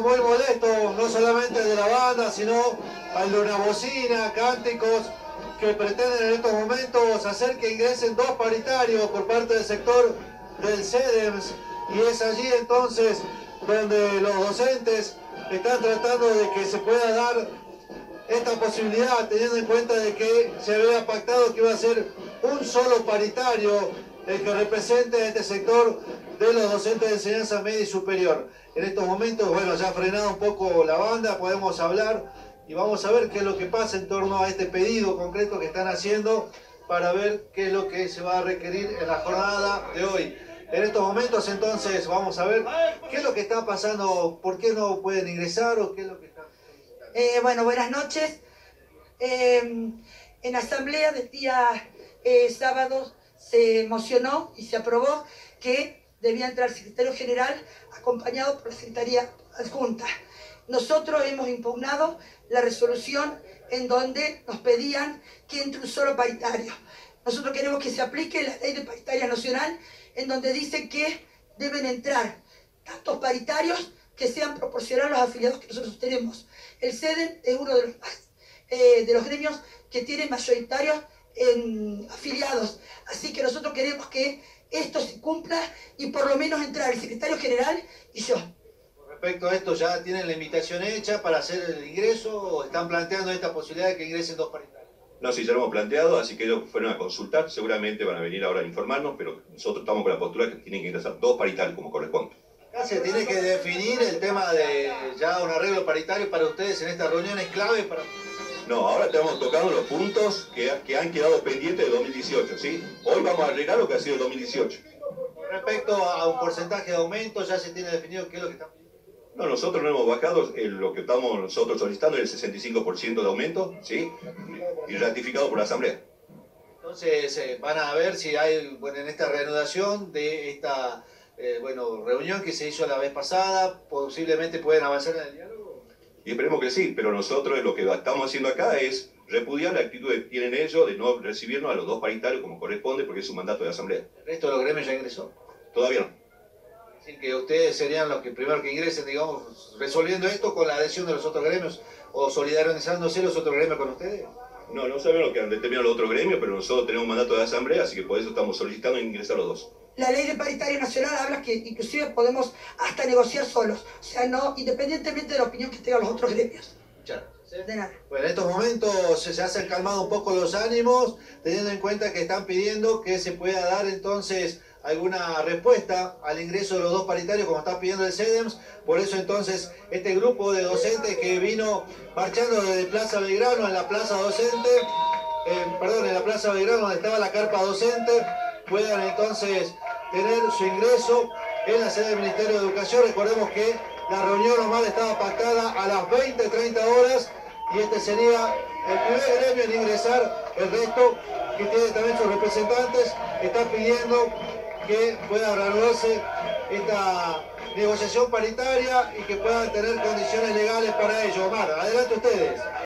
muy molesto, no solamente de la banda, sino al de una bocina, cánticos que pretenden en estos momentos hacer que ingresen dos paritarios por parte del sector del CEDEMS. Y es allí entonces donde los docentes están tratando de que se pueda dar esta posibilidad teniendo en cuenta de que se había pactado que iba a ser un solo paritario el que represente a este sector de los docentes de enseñanza media y superior. En estos momentos, bueno, ya ha frenado un poco la banda, podemos hablar y vamos a ver qué es lo que pasa en torno a este pedido concreto que están haciendo para ver qué es lo que se va a requerir en la jornada de hoy. En estos momentos entonces vamos a ver qué es lo que está pasando, por qué no pueden ingresar o qué es lo que está... Eh, bueno, buenas noches. Eh, en asamblea del día eh, sábado se emocionó y se aprobó que debía entrar el secretario general acompañado por la secretaría adjunta. Nosotros hemos impugnado la resolución en donde nos pedían que entre un solo paritario. Nosotros queremos que se aplique la ley de paritaria nacional en donde dice que deben entrar tantos paritarios que sean proporcionales a los afiliados que nosotros tenemos. El CEDEN es uno de los, eh, de los gremios que tiene mayoritarios en afiliados. Así que nosotros queremos que esto se cumpla y por lo menos entrar el secretario general y yo. Respecto a esto, ¿ya tienen la invitación hecha para hacer el ingreso o están planteando esta posibilidad de que ingresen dos paritarios? No, sí, ya lo hemos planteado, así que ellos fueron a consultar, seguramente van a venir ahora a informarnos, pero nosotros estamos con la postura que tienen que ingresar dos paritarios como corresponde. Se tiene que definir el tema de ya un arreglo paritario para ustedes en esta reunión, es clave para... No, ahora estamos tocando los puntos que, que han quedado pendientes de 2018, ¿sí? Hoy vamos a arreglar lo que ha sido el 2018. Respecto a un porcentaje de aumento, ya se tiene definido qué es lo que están no, nosotros no hemos bajado, lo que estamos nosotros solicitando es el 65% de aumento, ¿sí? Y ratificado por la Asamblea. Entonces, eh, van a ver si hay, bueno, en esta reanudación de esta, eh, bueno, reunión que se hizo la vez pasada, posiblemente pueden avanzar en el diálogo. Y esperemos que sí, pero nosotros lo que estamos haciendo acá es repudiar la actitud que tienen ellos de no recibirnos a los dos paritarios como corresponde porque es un mandato de asamblea. ¿El resto de los gremios ya ingresó? Todavía no que ustedes serían los que primero que ingresen, digamos, resolviendo esto con la adhesión de los otros gremios o solidarizándose los otros gremios con ustedes? No, no sabemos lo que han determinado los otros gremios, pero nosotros tenemos un mandato de asamblea, así que por eso estamos solicitando ingresar los dos. La ley de paritaria nacional habla que inclusive podemos hasta negociar solos, o sea, no, independientemente de la opinión que tengan los otros gremios. Ya. De nada. Bueno, en estos momentos se, se hacen calmado un poco los ánimos, teniendo en cuenta que están pidiendo que se pueda dar entonces alguna respuesta al ingreso de los dos paritarios como está pidiendo el CEDEMS. Por eso entonces este grupo de docentes que vino marchando desde Plaza Belgrano en la plaza docente, eh, perdón, en la plaza Belgrano donde estaba la carpa docente, puedan entonces tener su ingreso en la sede del Ministerio de Educación. Recordemos que la reunión normal estaba pactada a las 20, 30 horas y este sería el primer gremio en ingresar, el resto que tiene también sus representantes, está pidiendo que pueda reanudarse esta negociación paritaria y que puedan tener condiciones legales para ello. Omar, adelante ustedes.